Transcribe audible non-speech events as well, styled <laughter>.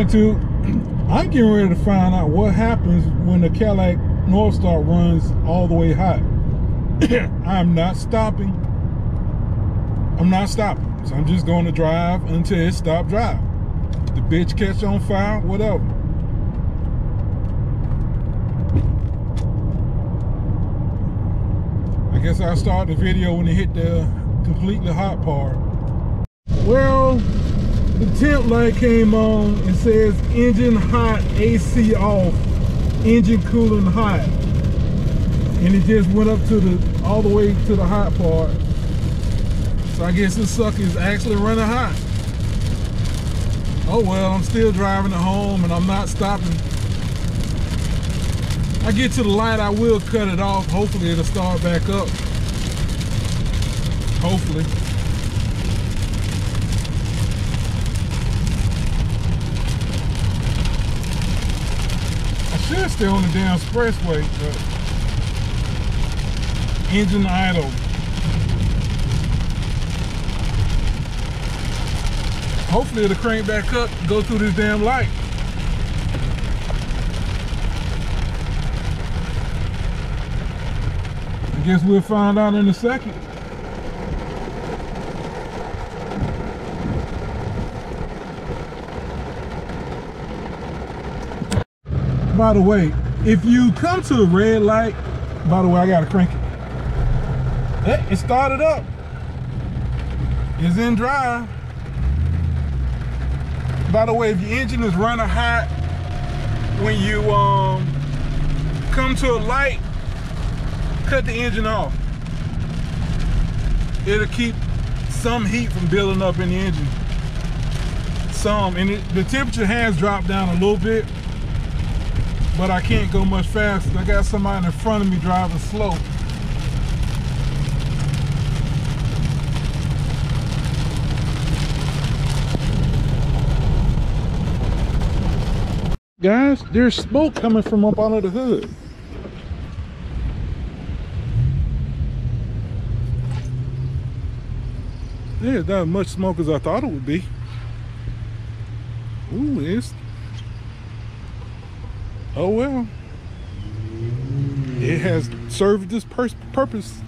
<clears throat> I'm getting ready to find out what happens when the Cadillac Northstar runs all the way hot. <coughs> I'm not stopping. I'm not stopping. So I'm just going to drive until it stop driving. The bitch catch on fire, whatever. I guess I'll start the video when it hit the completely hot part. Well, the temp light came on and says engine hot, AC off, engine cooling hot. And it just went up to the, all the way to the hot part. So I guess this sucker is actually running hot. Oh well, I'm still driving it home and I'm not stopping. I get to the light, I will cut it off. Hopefully it'll start back up. Hopefully. I should stay on the damn expressway, but engine idle. Hopefully it'll crank back up, go through this damn light. I guess we'll find out in a second. By the way, if you come to a red light, by the way, I gotta crank it. It started up. It's in drive. By the way, if your engine is running hot, when you um come to a light, cut the engine off. It'll keep some heat from building up in the engine. Some, and it, the temperature has dropped down a little bit, but I can't go much faster. I got somebody in front of me driving slow. Guys, there's smoke coming from up under the hood. It's not as much smoke as I thought it would be. Ooh, it's... Oh well. It has served this purpose.